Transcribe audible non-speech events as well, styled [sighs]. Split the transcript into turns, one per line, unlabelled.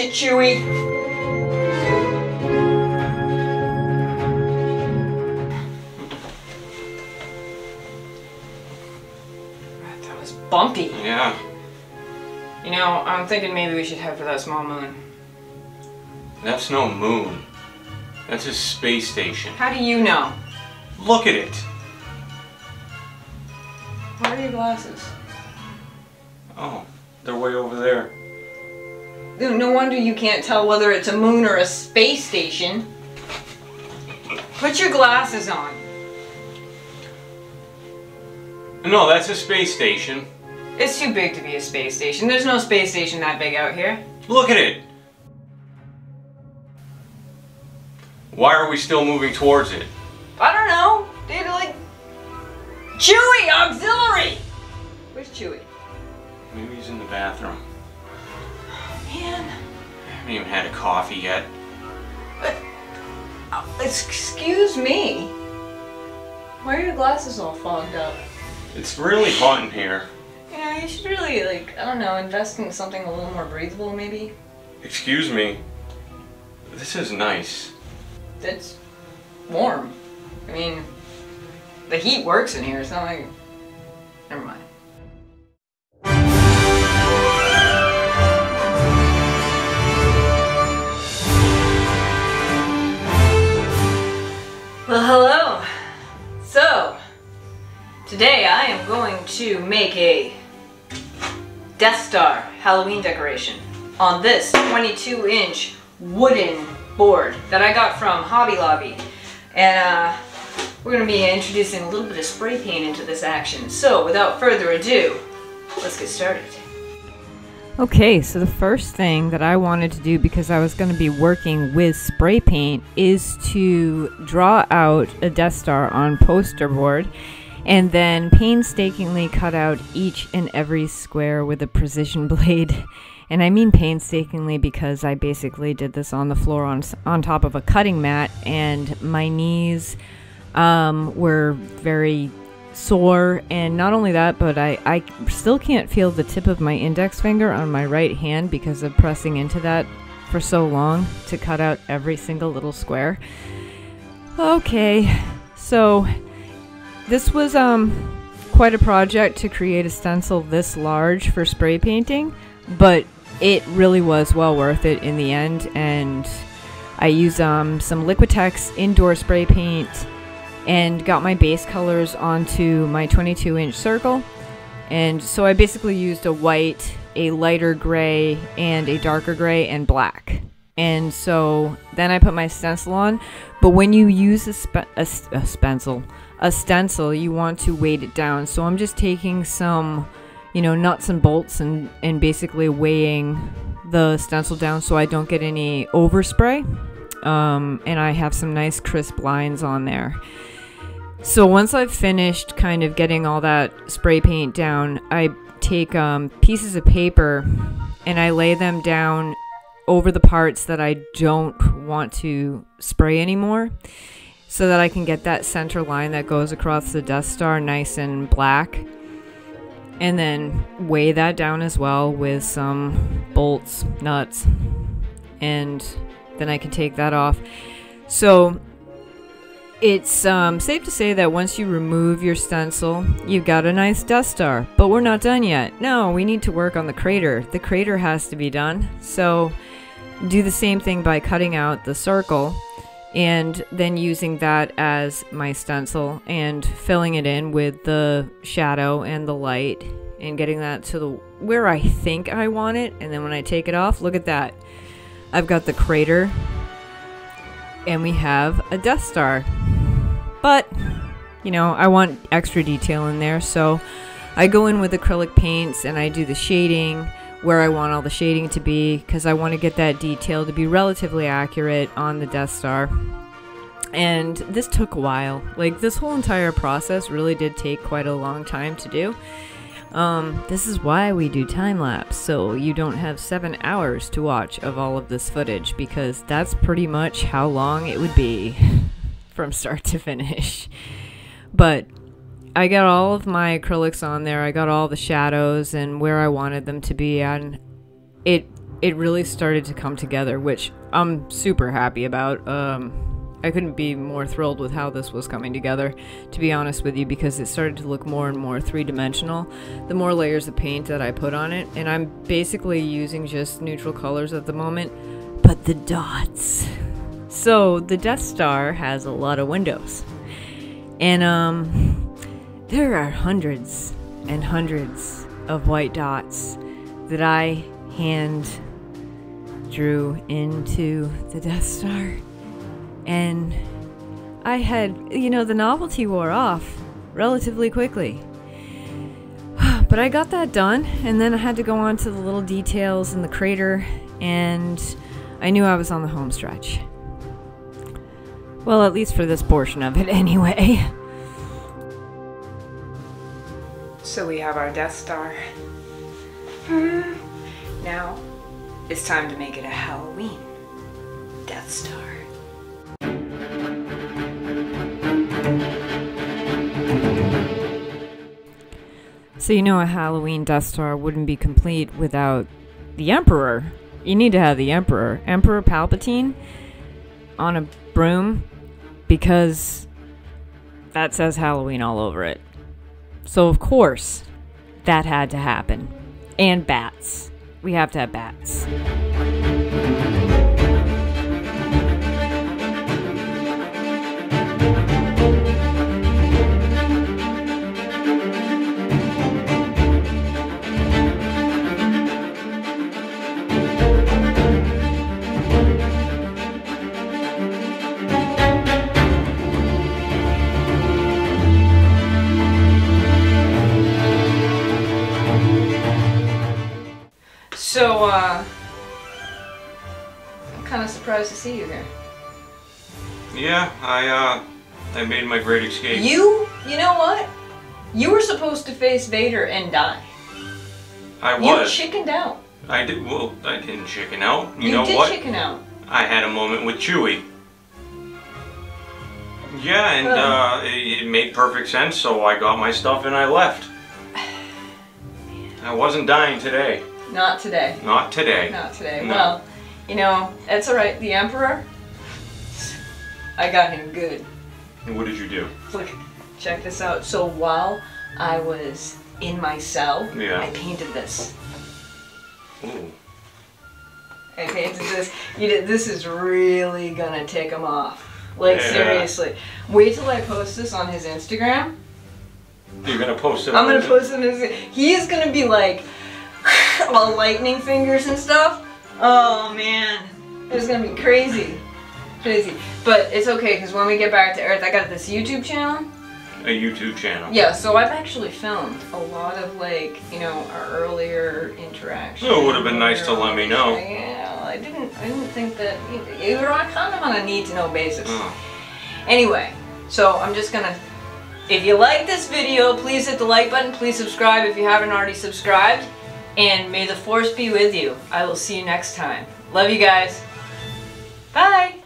it, Chewie. That was bumpy.
Yeah.
You know, I'm thinking maybe we should head for that small moon.
That's no moon. That's a space station.
How do you know?
Look at it.
Where are your glasses?
Oh, they're way over there.
No no wonder you can't tell whether it's a moon or a space station. Put your glasses on.
No, that's a space station.
It's too big to be a space station. There's no space station that big out here.
Look at it. Why are we still moving towards it?
I don't know. They like Chewie auxiliary. Where's Chewie?
Maybe he's in the bathroom.
Man,
I haven't even had a coffee yet.
uh, excuse me. Why are your glasses all fogged up?
It's really hot in here.
Yeah, you should really like I don't know, invest in something a little more breathable, maybe.
Excuse me. This is nice.
It's warm. I mean, the heat works in here. It's not like. Never mind. Today I am going to make a Death Star Halloween decoration on this 22 inch wooden board that I got from Hobby Lobby. And uh, we're going to be introducing a little bit of spray paint into this action. So, without further ado, let's get started.
Okay, so the first thing that I wanted to do because I was going to be working with spray paint is to draw out a Death Star on poster board and then painstakingly cut out each and every square with a precision [laughs] blade. And I mean painstakingly because I basically did this on the floor on, on top of a cutting mat and my knees um, were very sore and not only that but I, I still can't feel the tip of my index finger on my right hand because of pressing into that for so long to cut out every single little square okay so this was um quite a project to create a stencil this large for spray painting but it really was well worth it in the end and I used um, some Liquitex indoor spray paint and got my base colors onto my 22 inch circle. And so I basically used a white, a lighter gray, and a darker gray and black. And so then I put my stencil on. But when you use a, spe- a, a stencil, a stencil, you want to weight it down. So I'm just taking some, you know, nuts and bolts and, and basically weighing the stencil down so I don't get any overspray. Um, and I have some nice crisp lines on there. So once I've finished kind of getting all that spray paint down, I take um, pieces of paper and I lay them down over the parts that I don't want to spray anymore so that I can get that center line that goes across the Death Star nice and black. And then weigh that down as well with some bolts, nuts, and then I can take that off. So it's um, safe to say that once you remove your stencil, you've got a nice Death Star. But we're not done yet. No, we need to work on the crater. The crater has to be done. So do the same thing by cutting out the circle and then using that as my stencil and filling it in with the shadow and the light and getting that to the where I think I want it. And then when I take it off, look at that. I've got the crater and we have a Death Star. But, you know, I want extra detail in there, so I go in with acrylic paints and I do the shading where I want all the shading to be because I want to get that detail to be relatively accurate on the Death Star. And this took a while. Like, this whole entire process really did take quite a long time to do. Um, this is why we do time lapse, so you don't have seven hours to watch of all of this footage because that's pretty much how long it would be [laughs] from start to finish. But I got all of my acrylics on there. I got all the shadows and where I wanted them to be, and it it really started to come together, which I'm super happy about. Um, I couldn't be more thrilled with how this was coming together, to be honest with you, because it started to look more and more three dimensional. The more layers of paint that I put on it, and I'm basically using just neutral colors at the moment, but the dots. So the Death Star has a lot of windows, and um, there are hundreds and hundreds of white dots that I hand drew into the Death Star. And I had, you know, the novelty wore off relatively quickly. [sighs] But I got that done, and then I had to go on to the little details in the crater, and I knew I was on the home stretch. Well, at least for this portion of it, [laughs] anyway.
So we have our Death Star. Hmm. Now, it's time to make it a Halloween Death Star.
So, you know, a Halloween Death Star wouldn't be complete without the Emperor. You need to have the Emperor. Emperor Palpatine on a broom because that says Halloween all over it. So, of course, that had to happen. And bats. We have to have bats.
So, uh, I'm kind of surprised to see you here.
Yeah, I uh, I made my great escape.
You, you know what? You were supposed to face Vader and die.
I was.
You chickened out.
I did. Well, I didn't chicken out. You,
You,
know
did
what?
chicken out.
I had a moment with Chewie. Yeah, and uh, it, it made perfect sense, so I got my stuff and I left. [sighs] I wasn't dying today.
Not today.
Not today.
Not today.
No.
Well, you know, that's alright. The Emperor, I got him good.
And what did you do?
Look, check this out. So while I was in my cell,
Yeah.
I painted this.
Ooh.
I painted this. You did, this is really gonna take him off. Like
Yeah.
seriously. Wait till I post this on his Instagram.
You're gonna post it
I'm gonna post it on his. He's gonna be like all lightning fingers and stuff. Oh man, it's gonna be crazy, crazy. But it's okay because when we get back to Earth, I got this YouTube channel.
a YouTube channel.
Yeah, so I've actually filmed a lot of like, you know, our earlier interactions.
It would've been nice to let me know.
Yeah, I didn't. I didn't think that you, you were kind of on a need-to-know basis.
Oh.
Anyway, so I'm just gonna. If you like this video, please hit the like button. Please subscribe if you haven't already subscribed. And may the force be with you. I will see you next time. Love you guys. Bye.